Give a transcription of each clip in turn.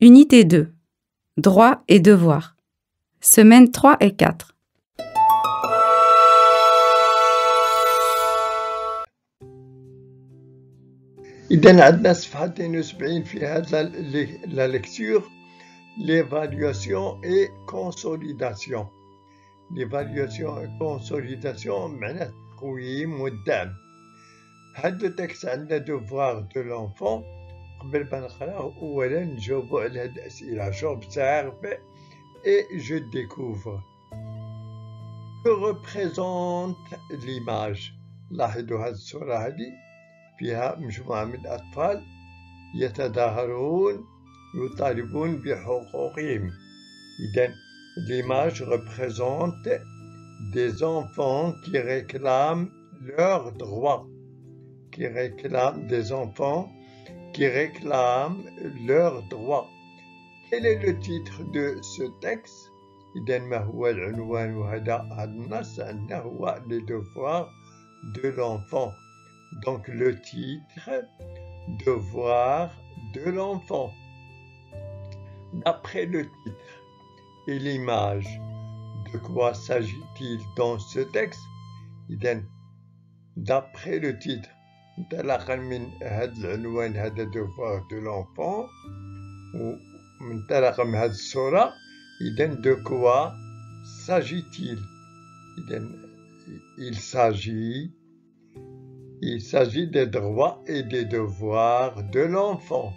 Unité 2. Droits et devoirs. Semaines 3 et 4. إذا عندنا صفحة 72 في هذا لا ليكتور l'évaluation et consolidation l'évaluation et consolidation معناه تقويم والدعم هذا التكست عندنا devoir de l'enfant قبل ما نقراه اولا نجاوبو على هاد الاسئله j'observe et je découvre que représente l'image لاحظوا هاد الصوره هادي فيها مجموعه من الاطفال يتظاهرون يطالبون بحقوقهم اذا l'image représente des enfants qui réclament leurs droits qui réclament des enfants qui réclament leurs droits. Quel est le titre de ce texte? Les devoirs de l'enfant. Donc le titre, Devoirs de l'enfant. D'après le titre et l'image, de quoi s'agit-il dans ce texte? D'après le titre, انطلاقا من هذا العنوان هذا دوفوار دو لونفون ومنطلقا من هذه الصورة إذا دو كوا s'agit-il إذا il s'agit il s'agit des droits et des devoirs de l'enfant.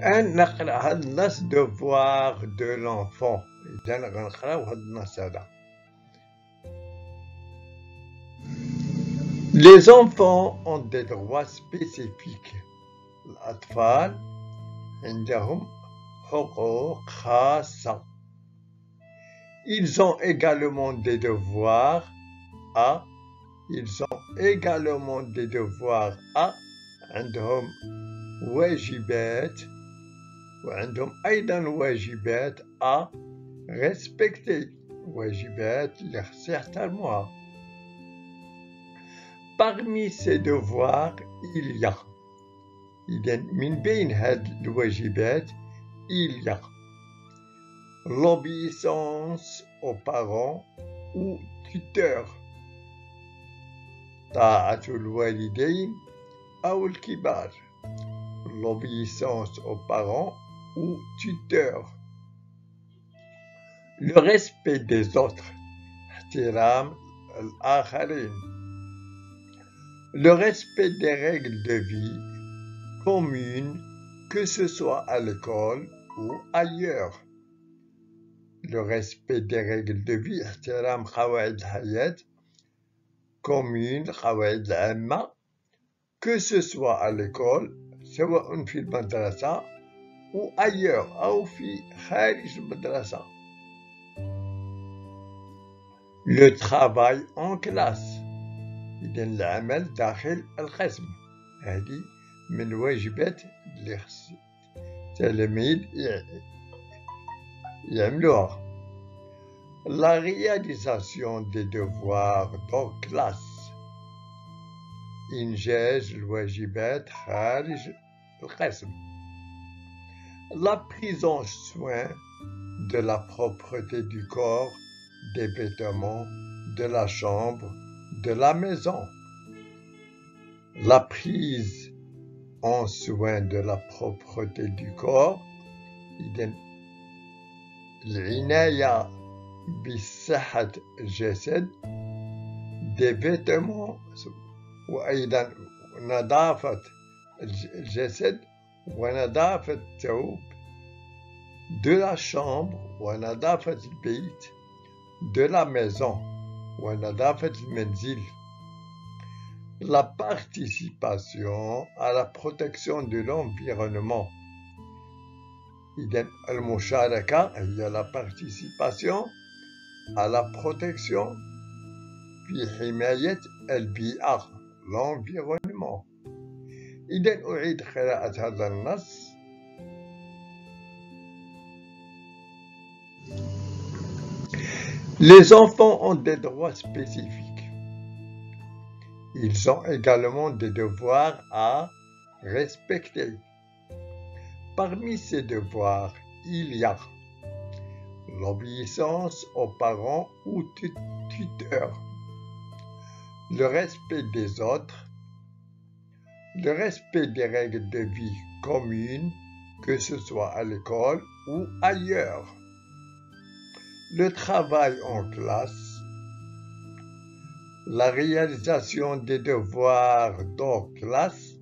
نأتي الآن نقرأ هذا النص devoir de l'enfant إذا غنقراو هاد النص هذا Les enfants ont des droits spécifiques. الأطفال عندهم حقوق خاصة. Ils ont également des devoirs à ils ont également des devoirs à عندهم واجبات وعندهم أيضا واجبات à respecter واجبات اللي خص يحترموها Parmi ces devoirs, il y a إذا من بين هاد الواجبات il y a l'obéissance aux parents ou tuteurs طاعة الوالدين أو الكبار l'obéissance aux parents ou tuteur. Le respect des autres. Le respect des règles de vie communes, que ce soit à l'école ou ailleurs. Le respect des règles de vie, communes, que ce soit à l'école, soit une fil ou ailleurs أو في خارج المدرسة le travail en classe إذا العمل داخل القسم هذه من واجبات اللي خص التلاميذ يعملوها la réalisation des devoirs dans classe إنجاز الواجبات خارج القسم la prise en soin de la propreté du corps des vêtements, de la chambre, de la maison. La prise en soin de la propreté du corps, العناية بصحة الجسد des vêtements وأيضا نظافة الجسد de la chambre, Wanadab fait le pays, de la maison, menzil. La participation à la protection de l'environnement. al il y a la participation à la protection, puis Himayet l'environnement. إذا أعيد قراءة هذا النص Les enfants ont des droits spécifiques. Ils ont également des devoirs à respecter. Parmi ces devoirs, il y a l'obéissance aux parents ou tuteurs, le respect des autres, le respect des règles de vie communes, que ce soit à l'école ou ailleurs, le travail en classe, la réalisation des devoirs dans classe,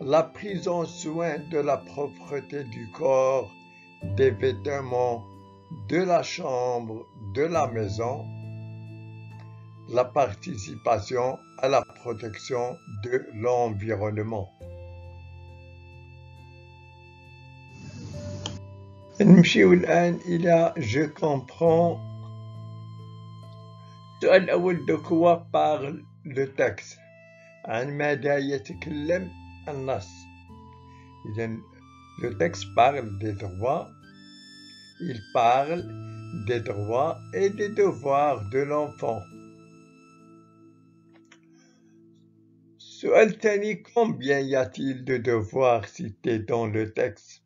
la prise en soin de la propreté du corps, des vêtements, de la chambre, de la maison, la participation à la protection de l'environnement. نمشيو الآن إلى je comprends السؤال الأول de quoi parle le texte عن ماذا يتكلم النص إذا le texte parle des droits il parle des droits et des devoirs de l'enfant سؤال ثاني combien y a-t-il de devoirs cités dans le texte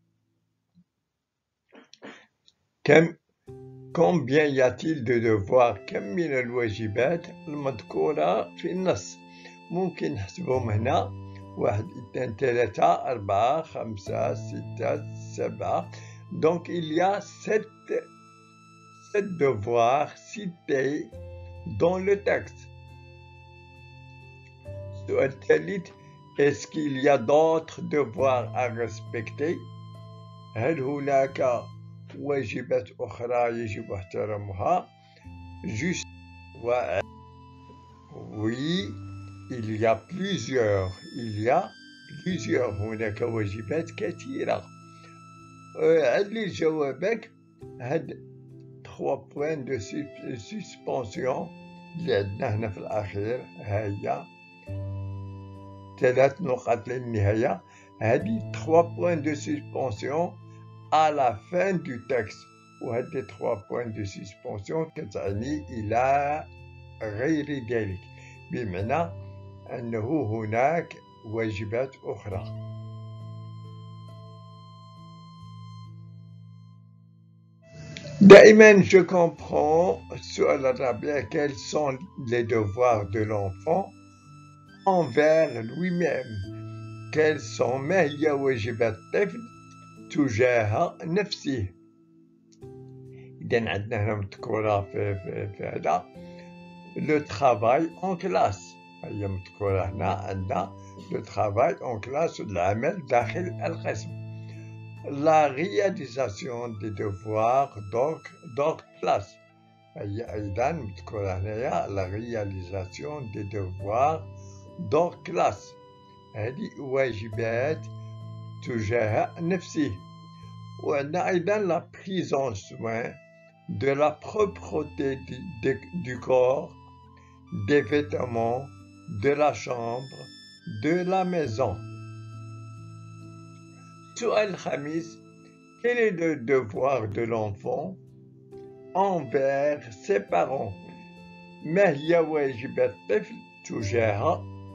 كم combien y a-t-il de devoirs كم من الواجبات المذكورة في النص ممكن نحسبهم هنا واحد اثنين ثلاثة أربعة خمسة ستة سبعة donc il y a sept sept devoirs cités dans le texte السؤال الثالث est-ce qu'il y a d'autres devoirs à respecter هل هناك واجبات أخرى يجب احترامها juste oui il y a plusieurs il y a plusieurs هناك واجبات كثيرة عد لي جوابك هاد 3 بوين دو سسبونسيون اللي عندنا هنا في الأخير هيا ثلاث نقط للنهاية هذه 3 بوين دو سسبونسيون à la fin du texte وهذه 3 points de suspension كتعني إلى غير ذلك بمعنى أنه هناك واجبات أخرى دائما je comprends السؤال الرابع quels sont les devoirs de l'enfant envers lui-même quels sont ما هي واجبات الطفل تجاه نفسه إذا عندنا هنا مذكورة في, في, في هذا لو ترافاي اون كلاس هي مذكورة هنا عندنا لو ترافاي اون كلاس العمل داخل القسم لا رياليزاسيون دي دوفوار دونك دونك كلاس هي أيضا مذكورة هنايا لا رياليزاسيون دي دوفوار دونك كلاس هذه واجبات تجاه نفسه وعندنا أيضا لا prise en soin de la propreté du, de, du corps, des vêtements, de la chambre, de la maison. سؤال الخامس Quel est le devoir de l'enfant envers ses parents ما هي واجبات الطفل تجاه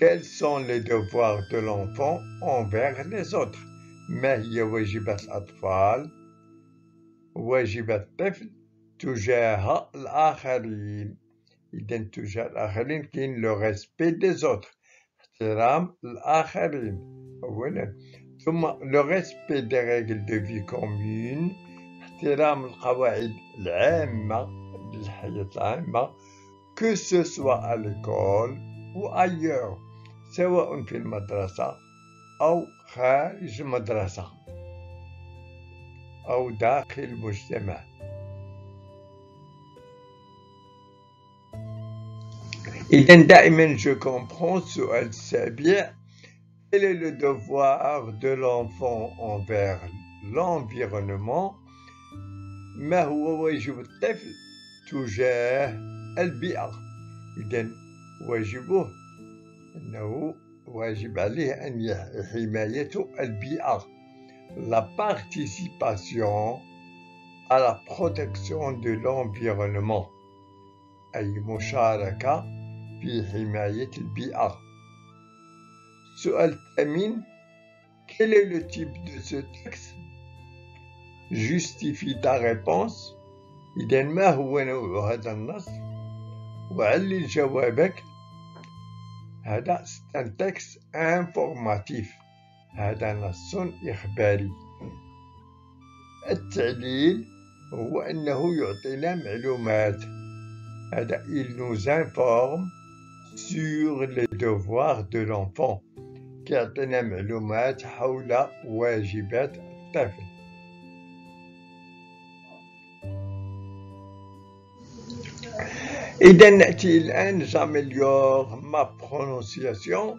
Quels sont les devoirs de l'enfant envers les autres ما هي واجبات الأطفال واجب الطفل تجاه الآخرين إذا تجاه الآخرين كاين لو ريسبي دي زوتر احترام الآخرين أولا ثم لو ريسبي دي ريغل دو في كومون احترام القواعد العامة للحياة العامة كو سو سوا ليكول أو أيور سواء في المدرسة أو خارج المدرسة أو داخل المجتمع إذا دائما je comprends سؤال السابع quel est le devoir de l'enfant envers l'environnement ما هو واجب الطفل تجاه البيئة إذا واجبه أنه واجب عليه أن حماية البيئة la participation à la protection de l'environnement أي مشاركة في حماية البيئة سؤال الثامن Quel est le type de ce texte Justifie ta réponse إذا ما هو نوع هذا النص وعلل جوابك هذا un informatif هذا نص إخباري. التعليل هو أنه يعطينا معلومات. هذا il nous informe sur les devoirs de l'enfant. كيعطينا معلومات حول واجبات الطفل. إذا نأتي الآن j'améliore ma prononciation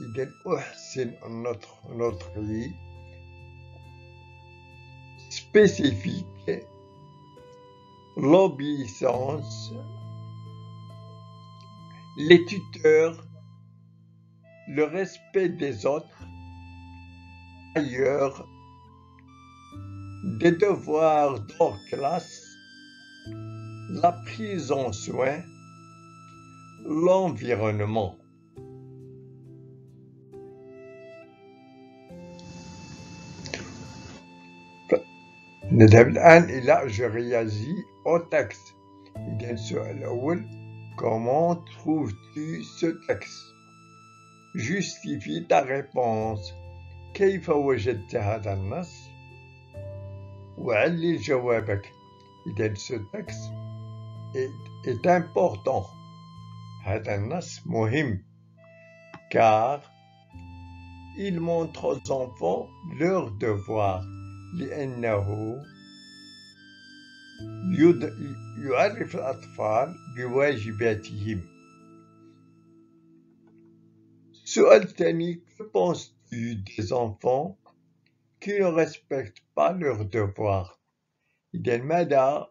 إذا أحسن notre notre spécifique l'obéissance les tuteurs le respect des autres ailleurs des devoirs d'hors classe la prise en soin, l'environnement. نذهب الآن إلى je réagis au texte. إذا السؤال الأول Comment trouves-tu ce texte Justifie ta réponse. كيف وجدت هذا النص؟ وعلل جوابك. إذا ce texte est, est important هذا النص مهم car il montre aux enfants leur devoir لأنه يعرف الأطفال بواجباتهم السؤال الثاني que penses-tu des enfants qui ne respectent pas leurs devoirs إذا ماذا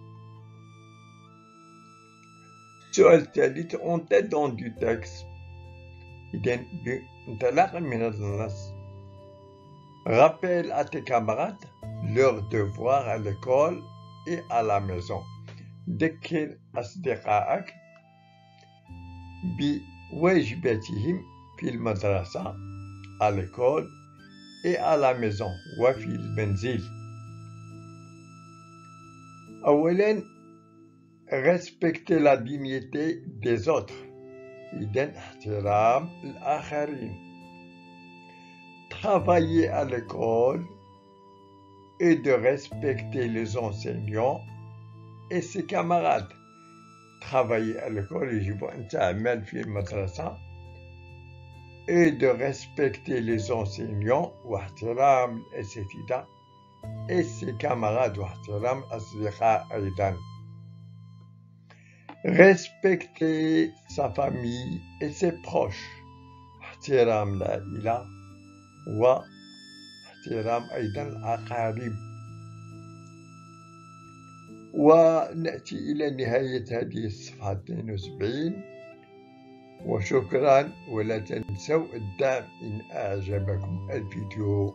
السؤال الثالث on dans du texte إذا انطلاقا من النص rappelle à tes camarades leurs devoirs à l'école et à la maison ذكر أصدقائك بواجباتهم في المدرسة à l'école et à la maison وفي المنزل أولا respecter la dignité des autres. Travailler à l'école et de respecter les enseignants et ses camarades. Travailler à l'école, et de respecter les enseignants et ses camarades respecter sa famille et ses proches. احترام العائلة واحترام أيضا الأقارب ونأتي إلى نهاية هذه الصفحة 72 وشكرا ولا تنسوا الدعم إن أعجبكم الفيديو